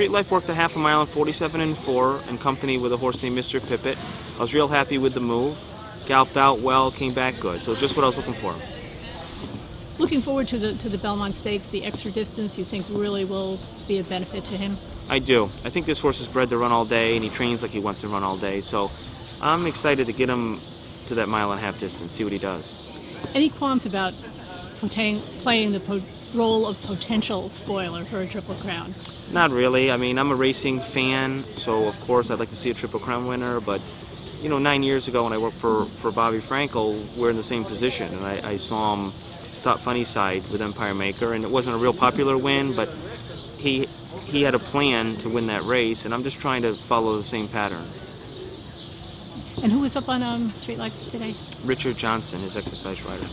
Street Life worked a half a mile in 47 and 4 in company with a horse named Mr. Pippit. I was real happy with the move. Galloped out well, came back good. So just what I was looking for. Looking forward to the to the Belmont Stakes, the extra distance you think really will be a benefit to him? I do. I think this horse is bred to run all day, and he trains like he wants to run all day. So I'm excited to get him to that mile and a half distance, see what he does. Any qualms about playing, playing the role of potential spoiler for a Triple Crown? Not really. I mean, I'm a racing fan, so of course I'd like to see a Triple Crown winner. But you know, nine years ago when I worked for for Bobby Frankel, we're in the same position, and I, I saw him stop Funny Cide with Empire Maker, and it wasn't a real popular win, but he he had a plan to win that race, and I'm just trying to follow the same pattern. And who was up on um, Street Life today? Richard Johnson, his exercise rider.